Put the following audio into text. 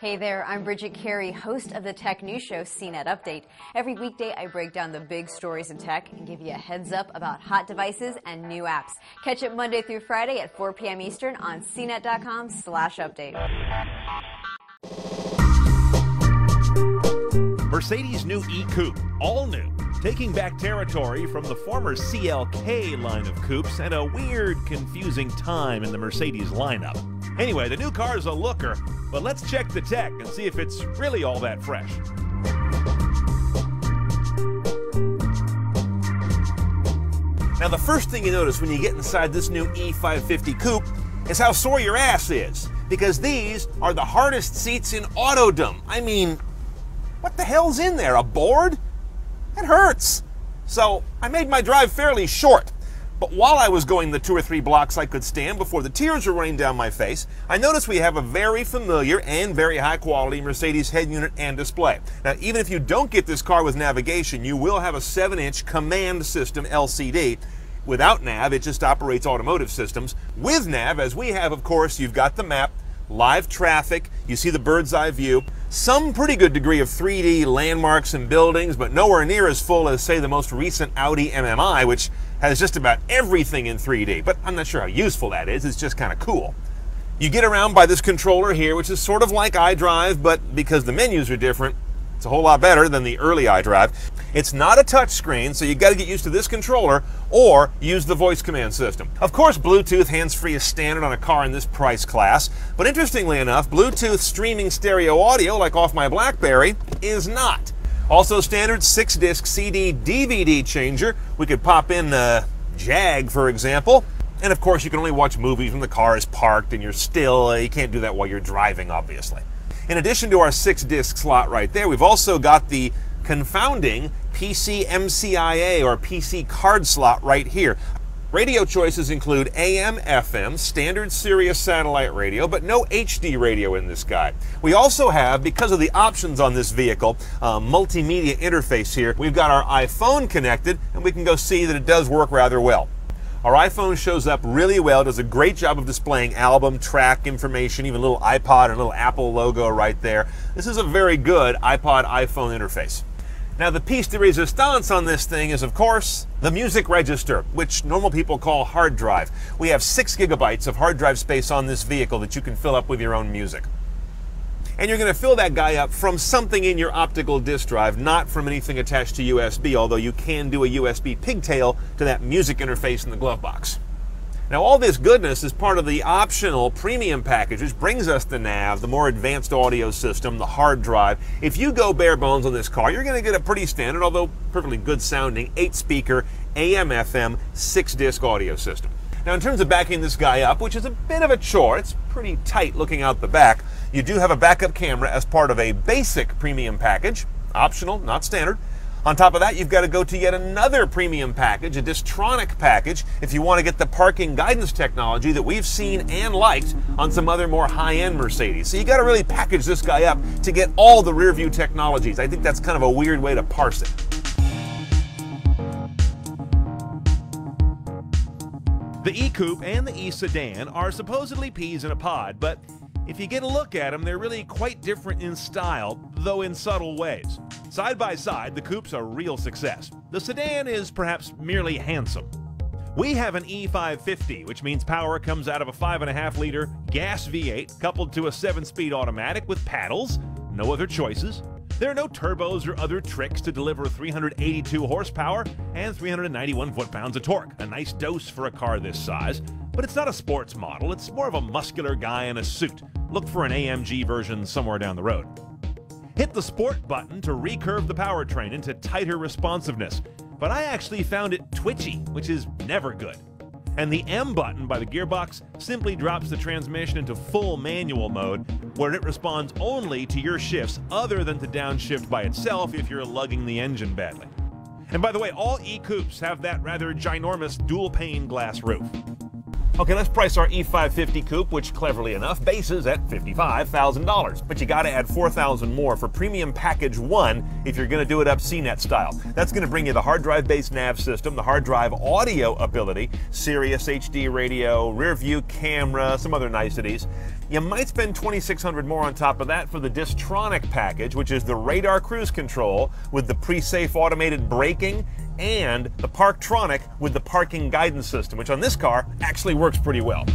Hey there, I'm Bridget Carey, host of the tech news show CNET Update. Every weekday, I break down the big stories in tech and give you a heads up about hot devices and new apps. Catch it Monday through Friday at 4 p.m. Eastern on cnet.com slash update. Mercedes' new E-Coupe, all new, taking back territory from the former CLK line of coupes and a weird, confusing time in the Mercedes lineup. Anyway, the new car is a looker, but let's check the tech and see if it's really all that fresh. Now, the first thing you notice when you get inside this new E550 coupe is how sore your ass is, because these are the hardest seats in Autodom. I mean, what the hell's in there? A board? It hurts. So I made my drive fairly short. But while I was going the two or three blocks I could stand before the tears were running down my face, I noticed we have a very familiar and very high quality Mercedes head unit and display. Now, even if you don't get this car with navigation, you will have a 7 inch command system LCD. Without nav, it just operates automotive systems. With nav, as we have, of course, you've got the map, live traffic, you see the bird's eye view, some pretty good degree of 3D landmarks and buildings, but nowhere near as full as, say, the most recent Audi MMI, which has just about everything in 3D. But I'm not sure how useful that is, it's just kind of cool. You get around by this controller here, which is sort of like iDrive, but because the menus are different, it's a whole lot better than the early iDrive. It's not a touchscreen, so you got to get used to this controller or use the voice command system. Of course, Bluetooth hands-free is standard on a car in this price class, but interestingly enough, Bluetooth streaming stereo audio, like off my BlackBerry, is not. Also standard 6-disc CD DVD changer. We could pop in uh, Jag, for example. And of course, you can only watch movies when the car is parked and you're still, uh, you can't do that while you're driving, obviously. In addition to our six disc slot right there, we've also got the confounding PC MCIA or PC card slot right here. Radio choices include AM, FM, standard Sirius satellite radio, but no HD radio in this guy. We also have, because of the options on this vehicle, a multimedia interface here. We've got our iPhone connected, and we can go see that it does work rather well. Our iPhone shows up really well, does a great job of displaying album, track information, even a little iPod and a little Apple logo right there. This is a very good iPod iPhone interface. Now, the piece de resistance on this thing is, of course, the music register, which normal people call hard drive. We have six gigabytes of hard drive space on this vehicle that you can fill up with your own music and you're going to fill that guy up from something in your optical disk drive, not from anything attached to USB, although you can do a USB pigtail to that music interface in the glove box. Now, all this goodness is part of the optional premium package, which brings us the nav, the more advanced audio system, the hard drive. If you go bare bones on this car, you're going to get a pretty standard, although perfectly good sounding, 8 speaker, AM FM, 6 disc audio system. Now, in terms of backing this guy up, which is a bit of a chore, it's pretty tight looking out the back. You do have a backup camera as part of a basic premium package, optional, not standard. On top of that, you've got to go to yet another premium package, a Distronic package, if you want to get the parking guidance technology that we've seen and liked on some other more high-end Mercedes. So you got to really package this guy up to get all the rear view technologies. I think that's kind of a weird way to parse it. The E-Coupe and the E-Sedan are supposedly peas in a pod, but if you get a look at them, they're really quite different in style, though in subtle ways. Side by side, the coupe's a real success. The sedan is perhaps merely handsome. We have an E550, which means power comes out of a 5.5 liter gas V8 coupled to a 7 speed automatic with paddles, no other choices. There are no turbos or other tricks to deliver 382 horsepower and 391 foot pounds of torque, a nice dose for a car this size. But it's not a sports model, it's more of a muscular guy in a suit. Look for an AMG version somewhere down the road. Hit the Sport button to recurve the powertrain into tighter responsiveness, but I actually found it twitchy, which is never good. And the M button by the gearbox simply drops the transmission into full manual mode, where it responds only to your shifts other than to downshift by itself if you're lugging the engine badly. And by the way, all E-Coupes have that rather ginormous dual pane glass roof. Okay, let's price our E550 coupe, which cleverly enough bases at $55,000. But you gotta add 4,000 more for premium package one if you're gonna do it up CNET style. That's gonna bring you the hard drive based nav system, the hard drive audio ability, Sirius HD radio, rear view camera, some other niceties. You might spend 2,600 more on top of that for the Distronic package, which is the radar cruise control with the pre-safe automated braking and the Parktronic with the parking guidance system, which on this car actually works pretty well.